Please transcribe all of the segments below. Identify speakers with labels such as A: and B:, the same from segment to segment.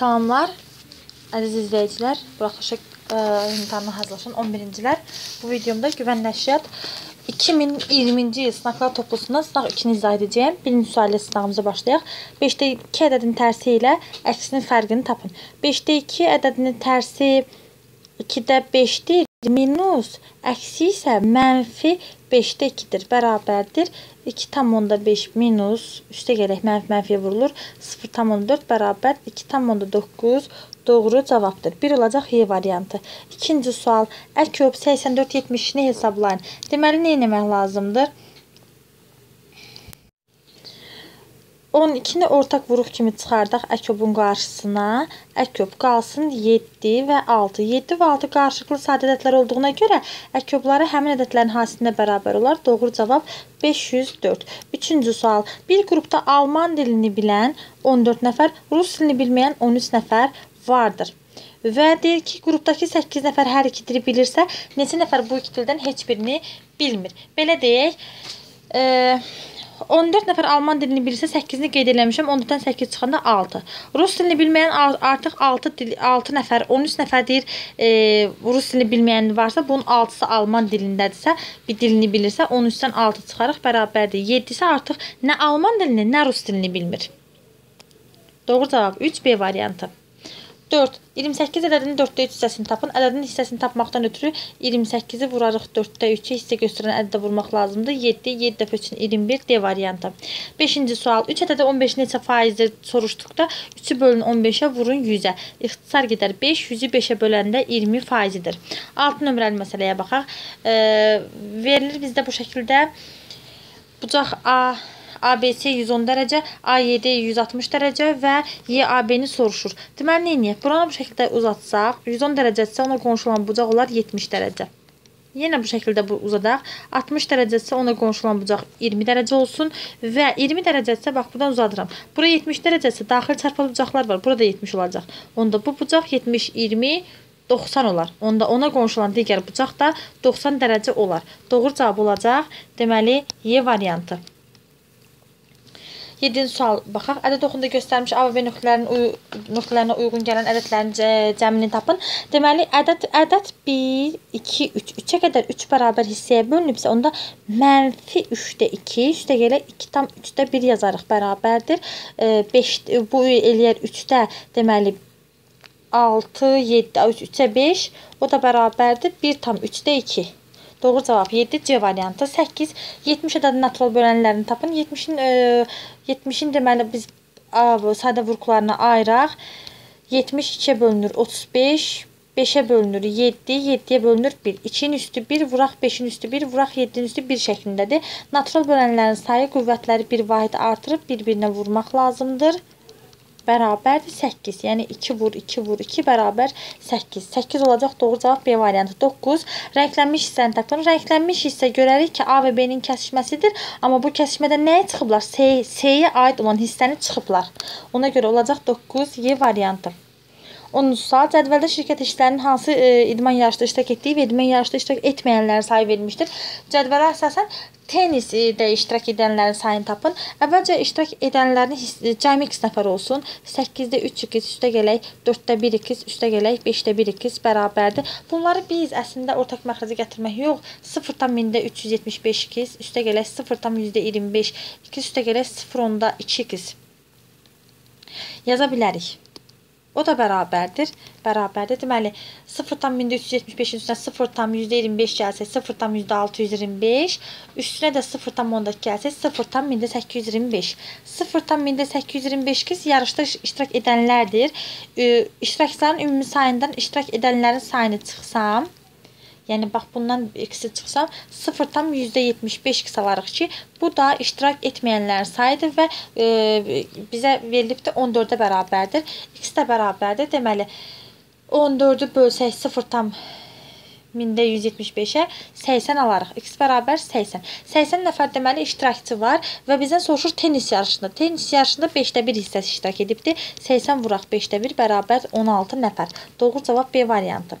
A: Salamlar, əziz izləyicilər. Buraxılışıq ə, imtahanına hazırlaşan 11-cilər. Bu videomda güvənli nəşriyyat 2020-ci il sınaqlar toplusundan sınaq 2-ni izah edəcəyəm. Birinci sual ilə sınağımıza başlayaq. 5-də 2 ədədinin tərsi ilə əksinin fərqini tapın. 5-də 2 ədədinin tərsi 2-də 5-dir. Minus əksi isə mənfi 5-də 2-dir. Bərabərdir. 2,5 minus üstə gələk mənfi mənfiyə vurulur. 0,4 bərabər 2,9 doğru cavabdır. 1 olacaq Y variantı. İkinci sual. Əkyob 84-70-ni hesablayın. Deməli, nə etmək lazımdır? 12-ni ortaq vuruq kimi çıxardaq əkobun qarşısına. Əkob qalsın 7 və 6. 7 və 6 qarşılıqlı sadə ədədlər olduğuna görə əkobları həmin ədədlərin hasilində bərabər olar. Doğru cavab 504. Üçüncü sual. Bir qrupda alman dilini bilən 14 nəfər, rus dilini bilməyən 13 nəfər vardır. Və deyir ki, qrupdakı 8 nəfər hər iki dili bilirsə, neçə nəfər bu iki dildən heç birini bilmir. Belə deyək, e, 14 nəfər alman dilini bilirsə 8-ni qeyd eləmişəm. 14-dən 8 çıxanda 6. Rus dilini bilməyən artıq 6 dil 6 nəfər, 13 nəfər deyir, e, rus dilini bilməyən varsa, bunun 6-sı alman dilindədirsə, bir dilini bilirsə, 13-dən 6 çıxarıq bərabərdir. 7-si artıq nə alman dilini, nə rus dilini bilmir. Doğru cavab 3B variantı. 4. 28 ədədinin 4-də 3 hissəsini tapın. Ədədin hissəsini tapmaqdan ötürü 28-i vurarıq 4-də 3-ə hissə göstərən ədədə vurmaq lazımdır. 7, 7 dəfə üçün 21 D variantı. 5-ci sual. 3 ədədə 15 neçə faizdir soruşduqda 3-ü bölün 15-ə vurun 100-ə. İxtisar gedər 5, 100-ü 5-ə böləndə 20 faizidir. 6 nömrəli məsələyə baxaq. E, verilir bizdə bu şəkildə bucaq A ABC 110 dərəcə, AYD 160 dərəcə və YAB-ni soruşur. Deməli, nə edək? Buranı bu şəkildə uzatsaq, 110 dərəcədirsə ona qonşu olan bucaq olar 70 dərəcə. Yenə bu şəkildə bu uzadaq. 60 dərəcədirsə ona qonşu olan bucaq 20 dərəcə olsun və 20 dərəcədirsə bax buradan uzadıram. Bura 70 dərəcədirsə daxil çarpalı bucaqlar var. Burada 70 olacaq. Onda bu bucaq 70 20 90 olar. Onda ona qonşu olan digər bucaq da 90 dərəcə olar. Doğru cavab olacaq. Deməli, Y variantı. 7-ci sual baxaq. Ədəd oxunda göstərmiş A və B nöqtələrinin nöqtələrinə uyğun gələn ədədlərin cəmini tapın. Deməli, ədəd ədəd 1, 2, 3. 3-ə qədər 3 bərabər hissəyə bölünübsə, onda mənfi 3-də 2, üstə gələ 2 tam 3-də 1 yazarıq bərabərdir. 5 bu eləyər 3-də deməli 6, 7, 3-ə 5, o da bərabərdir 1 tam 3-də 2. Doğru cavab 7 C variantı. 8 70 ədədin natural bölənlərini tapın. 70-in e, 70-in deməli biz a, sadə vurğularına ayıraq. 70 2-yə bölünür 35, 5-ə bölünür 7, 7-yə bölünür 1. 2-nin üstü 1, vuraq 5-in üstü 1, vuraq 7-nin üstü 1 şəklindədir. Natural bölənlərin sayı qüvvətləri bir vahid artırıb bir-birinə vurmaq lazımdır bərabərdir 8. Yəni 2 vur 2 vur 2 bərabər 8. 8 olacaq doğru cavab B variantı. 9. Rənglənmiş hissəni tapın. Rənglənmiş hissə görərik ki, A və B-nin kəsişməsidir. Amma bu kəsişmədə nəyə çıxıblar? S-yə aid olan hissəni çıxıblar. Ona görə olacaq 9 Y variantı. 10-cu sual cədvəldə şirkət işçilərinin hansı e, idman yarışda iştirak etdiyi və idman yarışda iştirak etməyənlərin sayı verilmişdir. Cədvələ əsasən tennisdə iştirak edənlərin sayını tapın. Əvvəlcə iştirak edənlərin cəmi x nəfər olsun. 8-də 3 ikiz üstə gələk, 4-də 1 ikiz üstə gələk, 5-də 1 ikiz bərabərdir. Bunları biz əslində ortaq məxrəcə gətirmək yox, 0,10-da 375 ikiz üstə gələk 0,25 ikiz üstə gələk 0,10-da 2 ikiz yaza bilərik. O da bərabərdir. Bərabərdir. Deməli, 0,375-in üstünə 0,25 gəlsə, 0,625, üstünə də 0,12 gəlsə, 0,825. 0,825 kız yarışda iştirak edənlərdir. İştirakçıların ümumi sayından iştirak edənlərin sayını çıxsam, Yəni bax bundan x-i çıxsam 0,75 x alarıq ki, bu da iştirak etməyənlərin sayıdır və e, bizə verilibdir 14-ə bərabərdir. X də bərabərdir. Deməli 14-ü bölsək 0, mində 175-ə 80 alarıq. X bərabər 80. 80 nəfər deməli iştirakçı var və bizdən soruşur tennis yarışında. Tennis yarışında 5də 1 hissəsi iştirak edibdir. 80 vuraq 5də 1 bərabər 16 nəfər. Doğru cavab B variantı.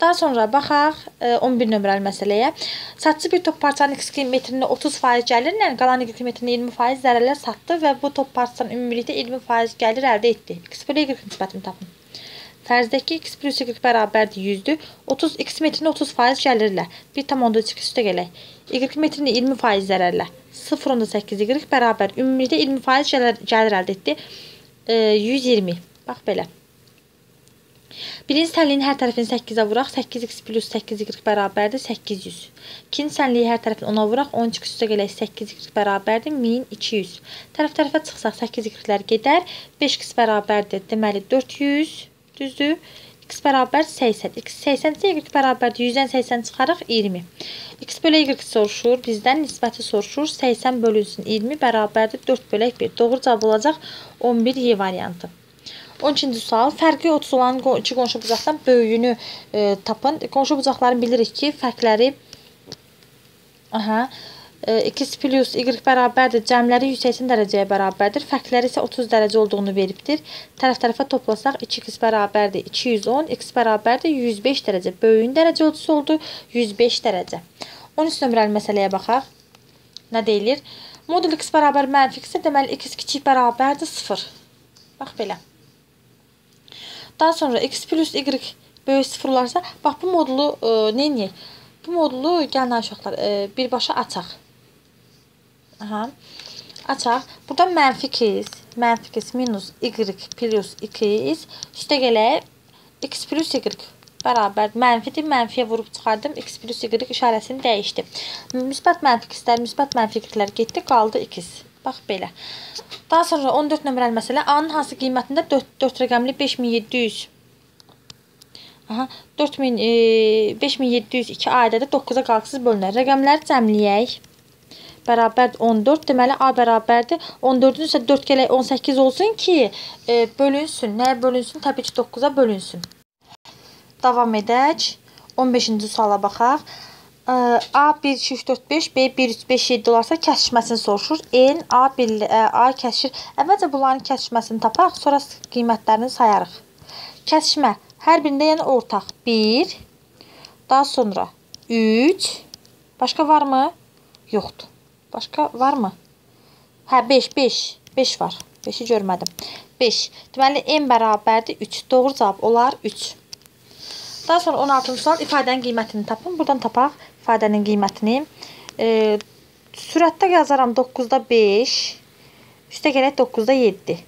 A: Daha sonra baxaq e, 11 nömrəli məsələyə. Satıcı bir top parçanın x qiymətinə 30% gəlir, yəni qalan y qiymətinə 20% zərərlər satdı və bu top parçadan ümumilikdə 20% gəlir əldə etdi. x bölü y nisbətini tapın. Fərzdəki x plus y bərabərdir 100-dür. 30 x metrinə 30% gəlirlə. 1,3 üstə gələk. Y metrinə 20% zərərlə. 0,8 y bərabər ümumilikdə 20% gəlir, gəlir əldə etdi. E, 120. Bax belə. Birinci sənliyin hər tərəfini 8-ə vuraq. 8x plus 8y bərabərdir 800. İkinci sənliyi hər tərəfini 10-a vuraq. 12 üstə gələk 8y bərabərdir 1200. Tərəf-tərəfə çıxsaq 8y-lər gedər. 5x bərabərdir. Deməli 400 düzdür. x bərabər 80. x 80 isə y bərabərdir. 100-dən 80 çıxaraq 20. x bölü y soruşur. Bizdən nisbəti soruşur. 80 bölünsün 20 bərabərdir 4 bölək 1. Doğru cavab olacaq 11 y variantı. 12-ci sual. Fərqi 30 olan iki qonşu bucaqdan böyüyünü e, tapın. Qonşu bucaqların bilirik ki, fərqləri aha, e, x plus y bərabərdir. Cəmləri 180 dərəcəyə bərabərdir. Fərqləri isə 30 dərəcə olduğunu veribdir. Tərəf-tərəfə toplasaq 2x bərabərdir 210, x bərabərdir 105 dərəcə. Böyüyün dərəcə ölçüsü oldu 105 dərəcə. 13 nömrəli məsələyə baxaq. Nə deyilir? Modul x bərabər mənfi x-dir. Deməli, x kiçik bərabərdir 0. Bax belə. Daha sonra x plus y böyük sıfır olarsa, bax bu modulu e, neyniyək? Bu modulu gəlin uşaqlar e, birbaşa açaq. Aha. Açaq. Burada mənfi 2, mənfi 2 minus y plus 2 üstə gələk x plus y bərabər mənfidir. Mənfiyə vurub çıxardım. X plus y işarəsini dəyişdim. Müsbət mənfi x'lər, müsbət mənfi x'lər getdi, qaldı x. Bax belə. Daha sonra 14 nömrəli məsələ A-nın hansı qiymətində 4, 4 rəqəmli 5700 Aha, 4000 e, 5702 aidədə 9-a qalxısız bölünər. Rəqəmləri cəmləyək. Bərabər 14. Deməli A bərabərdir. 14-ün isə 4 gələk 18 olsun ki, e, bölünsün. Nəyə bölünsün? Təbii ki, 9-a bölünsün. Davam edək. 15-ci suala baxaq. A 1 2 3 4 5 B 1 3 5 7 olarsa kəsişməsini soruşur. N A 1 A kəsişir. Əvvəlcə bunların kəsişməsini tapaq, sonra qiymətlərini sayarıq. Kəsişmə hər birində yəni ortaq 1 daha sonra 3 Başqa varmı? Yoxdur. Başqa varmı? Hə 5 5 5 var. 5-i görmədim. 5. Deməli n bərabərdir 3. Doğru cavab olar 3. Daha sonra 16-cı sual ifadənin qiymətini tapın. Buradan tapaq ifadənin qiymətini. E, sürətdə yazaram 9-da 5, üstə gələk 9-da 7.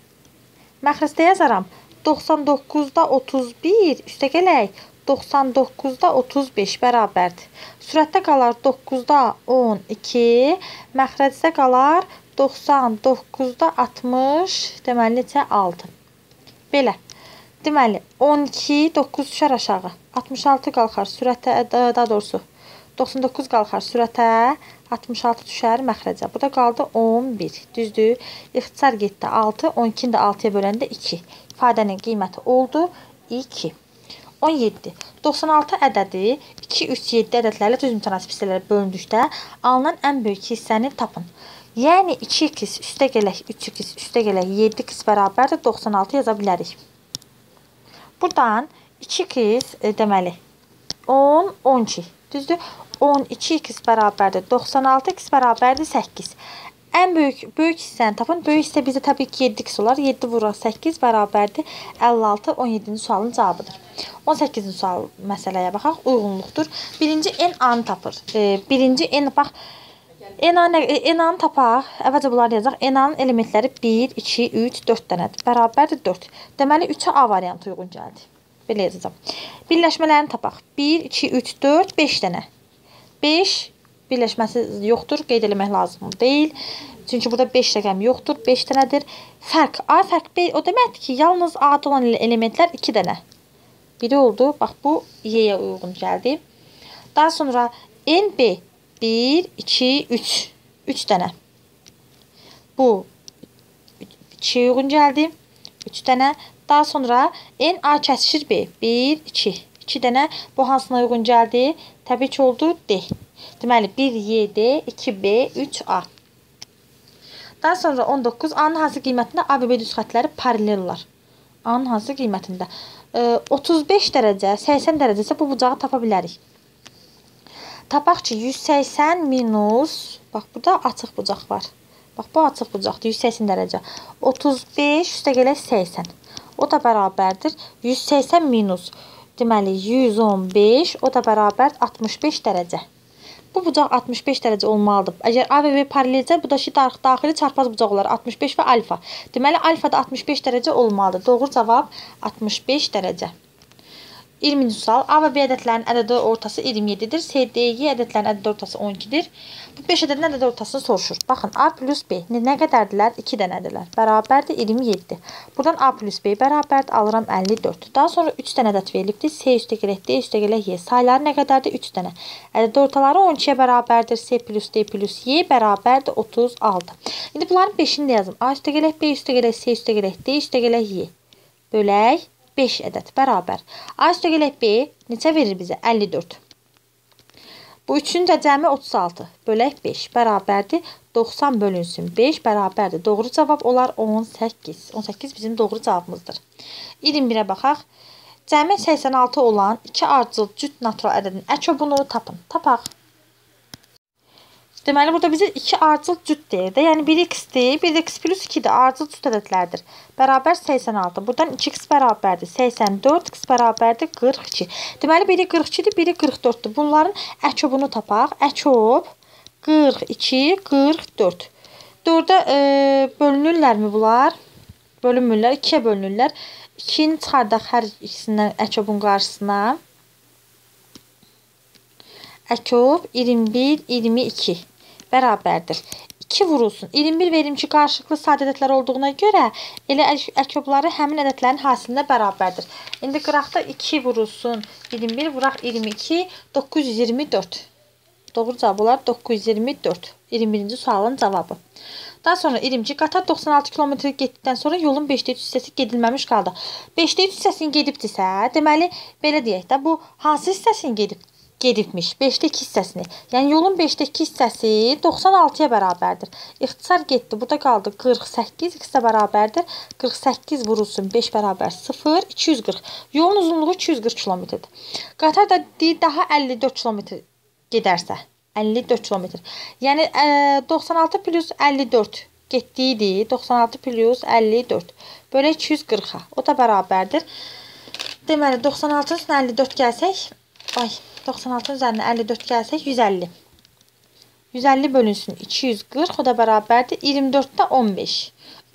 A: Məxrəcdə yazaram 99-da 31, üstə gələk 99-da 35 bərabərdir. Sürətdə qalar 9-da 12, məxrəcdə qalar 99-da 60, deməli neçə 6. Belə. Deməli 12 9 düşər aşağı. 66 qalxar sürətə daha doğrusu 99 qalxar sürətə, 66 düşər məxrəcə. Burada qaldı 11. Düzdür? İxtisar getdi 6, 12-ni də 6-ya böləndə 2. İfadənin qiyməti oldu 2. 17. 96 ədədi 2, 3, 7 ədədlərlə düz mütənasib hissələrə bölündükdə alınan ən böyük hissəni tapın. Yəni 2x üstə gələk 3x üstə gələk 7x bərabərdir 96 yaza bilərik. Buradan 2x e, deməli 10, 12. Düzdür? 12x bərabərdir 96x bərabərdir 8. Ən böyük böyük hissəni tapın. Böyük hissə bizdə təbii ki 7x olar. 7 vuraq 8 bərabərdir 56. 17-ci sualın cavabıdır. 18-ci sual məsələyə baxaq. Uyğunluqdur. Birinci n a-nı tapır. E, birinci n bax n-a-nı n tapaq. Əvvəlcə bunları yazaq. n-a-nın elementləri 1, 2, 3, 4 dənədir. Bərabərdir 4. Deməli 3-ə A variantı uyğun gəldi. Belə yazacağam. Birləşmələrini tapaq. 1, 2, 3, 4, 5 dənə. 5 birləşməsi yoxdur, qeyd eləmək lazım deyil. Çünki burada 5 rəqəm yoxdur, 5 dənədir. Fərq A fərq B o deməkdir ki, yalnız A-da olan elementlər 2 dənə. Biri oldu. Bax bu Y-yə uyğun gəldi. Daha sonra NB 1 2 3 3 dənə. Bu 2 uyğun gəldi. 3 dənə. Daha sonra NA kəsişir B 1 2 2 dənə. Bu hansına uyğun gəldi? Təbii ki, oldu D. Deməli, 1YD, 2B, 3A. Daha sonra 19. A-nın hansı qiymətində A və B düz xətləri paralel olar? A-nın hansı qiymətində? e, 35 dərəcə, 80 dərəcə isə bu bucağı tapa bilərik. Tapaq ki, 180 minus, bax burada açıq bucaq var. Bax bu açıq bucaqdır, 180 dərəcə. 35 üstə gələk 80. O da bərabərdir 180 minus deməli 115, o da bərabər 65 dərəcə. Bu bucaq 65 dərəcə olmalıdır. Əgər A və B paralelcə, bu da ki daxili çarpaz bucaq olar 65 və alfa. Deməli alfa da 65 dərəcə olmalıdır. Doğru cavab 65 dərəcə. 20-ci sual. A və B ədədlərinin ədədi ortası 27-dir. C, D, Y ədədlərinin ədədi ortası 12-dir. Bu 5 ədədin ədədi ortasını soruşur. Baxın, A plus B nə qədərdirlər? 2 dənədirlər. Bərabərdir 27. Buradan A plus B bərabərdir. Alıram 54. Daha sonra 3 dənə ədəd verilibdir. C üstə gələk, D üstə gələk, Y. Sayları nə qədərdir? 3 dənə. Ədəd ortaları 12-yə bərabərdir. C plus D plus Y bərabərdir 36. İndi bunların 5-ini də yazım. A üstə gələk, B üstə gələk, C üstə gələk, D üstə gələk, Y. Bölək 5 ədəd bərabər. A üstə gələk B neçə verir bizə? 54. Bu üçün də cəmi 36 bölək 5 bərabərdir 90 bölünsün 5 bərabərdir. Doğru cavab olar 18. 18 bizim doğru cavabımızdır. 21-ə baxaq. Cəmi 86 olan 2 ardıcıl cüt natural ədədin əkobunu tapın. Tapaq. Deməli, burada bizə 2 ardıcıl cüt deyir də. Yəni 1x-dir, 1x plus 2-dir. Ardıcıl cüt ədədlərdir. Bərabər 86. Buradan 2x bərabərdir 84, x bərabərdir 42. Deməli, biri 42-dir, biri 44-dür. Bunların əkobunu tapaq. Əkob 42, 44. 4-ə e, bölünürlərmi bunlar? Bölünmürlər, 2-yə bölünürlər. 2-ni çıxardaq hər ikisindən əkobun qarşısına. Əkob 21, 22 bərabərdir. 2 vurulsun. 21 və 22 qarşılıqlı sadə ədədlər olduğuna görə elə əkobları həmin ədədlərin hasilinə bərabərdir. İndi qıraqda 2 vurulsun. 21 vuraq 22, 924. Doğru cavab olar 924. 21-ci sualın cavabı. Daha sonra 20-ci qatar 96 km getdikdən sonra yolun 5-də 3 hissəsi gedilməmiş qaldı. 5-də 3 hissəsini gedibdisə, deməli belə deyək də bu hansı hissəsini gedib? Gedibmiş 5-də 2 hissəsini. Yəni yolun 5-də 2 hissəsi 96-ya bərabərdir. İxtisar getdi. Burada qaldı 48 x-də bərabərdir. 48 vurulsun 5 bərabər 0, 240. Yolun uzunluğu 240 kilometrdir. Qatar da daha 54 kilometr gedərsə, 54 kilometr. Yəni ə, 96 plus 54 getdiydi. 96 plus 54 bölək 240-a. O da bərabərdir. Deməli 96-nın üstünə 54 gəlsək, ay 96 üzərinə 54 gəlsək 150. 150 bölünsün 240, o da bərabərdir 24-də 15.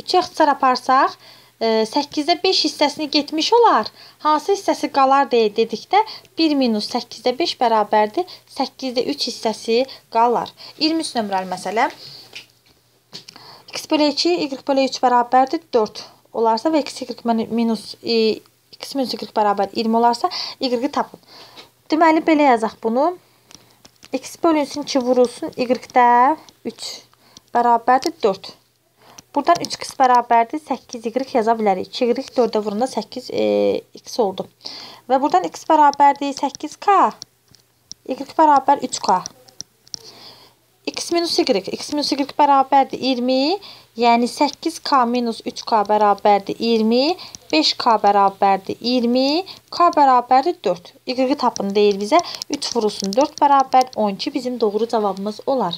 A: 3-ə ixtisar aparsaq, 8-də 5 hissəsini getmiş olar. Hansı hissəsi qalar deyə dedikdə 1 minus 8-də 5 bərabərdir 8-də 3 hissəsi qalar. 23 nömrəli məsələ. x bölü 2, y bölü 3 bərabərdir 4 olarsa və x y minus x minus y bərabər 20 olarsa y-i tapın. Deməli, belə yazaq bunu. X bölünsün 2 vurulsun. Y-də 3 bərabərdir 4. Buradan 3x bərabərdir 8y yaza bilərik. 2y 4-ə vurunda 8x e, oldu. Və buradan x bərabərdir 8k. Y bərabər 3k. X minus y. x minus y bərabərdir 20. Yəni 8k minus 3k bərabərdir 20. 5K bərabərdir 20, K bərabərdir 4. Y tapın deyir bizə. 3 vurulsun 4 bərabər 12 bizim doğru cavabımız olar.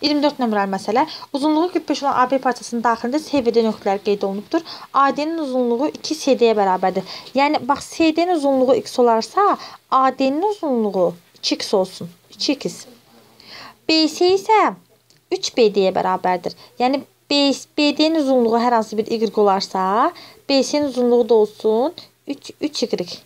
A: 24 nömrəli məsələ. Uzunluğu 45 olan AB parçasının daxilində CD nöqtələri qeyd olunubdur. AD-nin uzunluğu 2 CD-yə bərabərdir. Yəni bax CD-nin uzunluğu x olarsa, AD-nin uzunluğu 2x olsun. 2x. BC isə 3BD-yə bərabərdir. Yəni BD-nin uzunluğu hər hansı bir y olarsa, BC-nin uzunluğu da olsun 3 3y.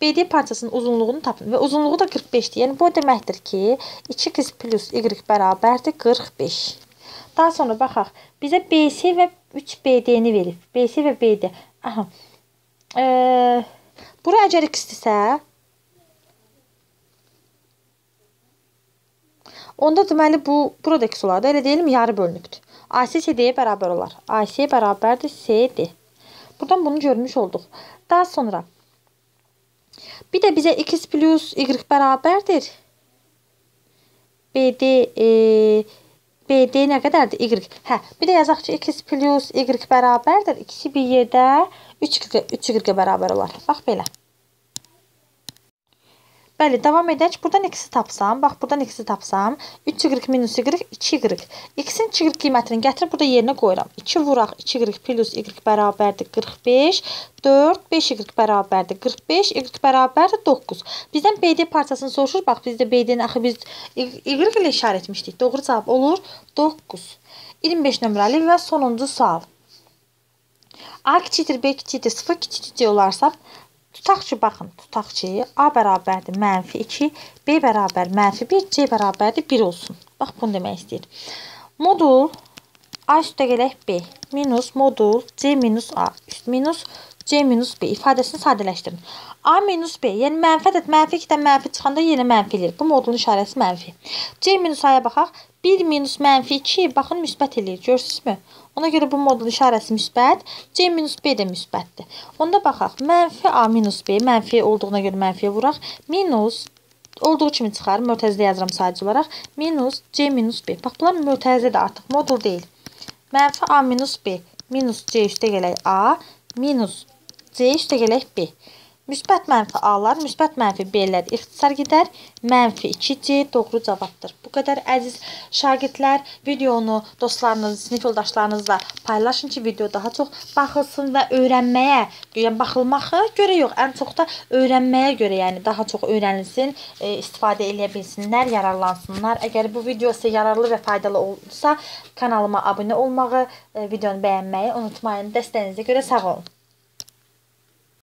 A: BD parçasının uzunluğunu tapın və uzunluğu da 45-dir. Yəni bu deməkdir ki, 2x plus y bərabərdir 45. Daha sonra baxaq. Bizə BC və 3BD-ni verib. BC və BD. Aha. Ee, bura əgər x-dirsə, onda deməli bu burada x olar da. Elə deyilmi? Yarı bölünübdür. AC CD-yə bərabər olar. AC bərabərdir CD. Buradan bunu görmüş olduq. Daha sonra bir də bizə x plus y bərabərdir. BD e, BD nə qədərdir? Y. Hə, bir də yazaq ki, x plus y bərabərdir. İkisi bir yerdə 3 y 3 y bərabər olar. Bax belə. Bəli, davam edək. Buradan x-i tapsam, bax buradan x-i tapsam, 3y minus y 2y. X-in 2y qiymətini gətirib burada yerinə qoyuram. 2 vuraq 2y plus y bərabərdir 45. 4, 5y bərabərdir 45, y bərabərdir 9. Bizdən BD parçasını soruşur. Bax bizdə BD-ni axı biz y ilə işarə etmişdik. Doğru cavab olur 9. 25 nömrəli və sonuncu sual. A kiçikdir, B kiçikdir, 0 kiçikdir olarsa Tutaq ki, baxın, tutaq ki, A bərabərdir mənfi 2, B bərabər mənfi 1, C bərabərdir 1 olsun. Bax, bunu demək istəyir. Modul A üstə gələk B minus modul C minus A üst minus C minus B ifadəsini sadələşdirin. A minus B, yəni mənfi ədəd mənfi 2-dən mənfi çıxanda yenə mənfi eləyir. Bu modulun işarəsi mənfi. C minus A-ya baxaq. 1 minus mənfi 2, baxın, müsbət eləyir. Görürsünüzmü? Ona görə bu modulun işarəsi müsbət, C minus B də müsbətdir. Onda baxaq, mənfi A minus B, mənfi olduğuna görə mənfiyə vuraq, minus olduğu kimi çıxar, mötərizdə yazıram sadəcə olaraq, minus C minus B. Bax, bunlar mötərizədir artıq, modul deyil. Mənfi A minus B, minus C üstə gələk A, minus C üstə gələk B. Müsbət mənfi A-lar, müsbət mənfi B-lər ixtisar gedər. Mənfi 2C doğru cavabdır. Bu qədər əziz şagirdlər, videonu dostlarınız, sinif yoldaşlarınızla paylaşın ki, video daha çox baxılsın və öyrənməyə, yəni baxılmağa görə yox, ən çox da öyrənməyə görə, yəni daha çox öyrənilsin, e, istifadə edə bilsinlər, yararlansınlar. Əgər bu video sizə yararlı və faydalı oldusa, kanalıma abunə olmağı, e, videonu bəyənməyi unutmayın. Dəstəyinizə görə sağ olun.